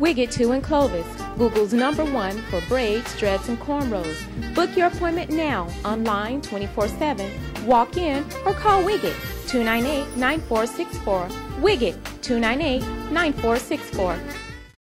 Wigit 2 in Clovis, Google's number one for braids, dreads, and cornrows. Book your appointment now, online 24 7, walk in, or call Wigit 298 9464. Wigit 298 9464.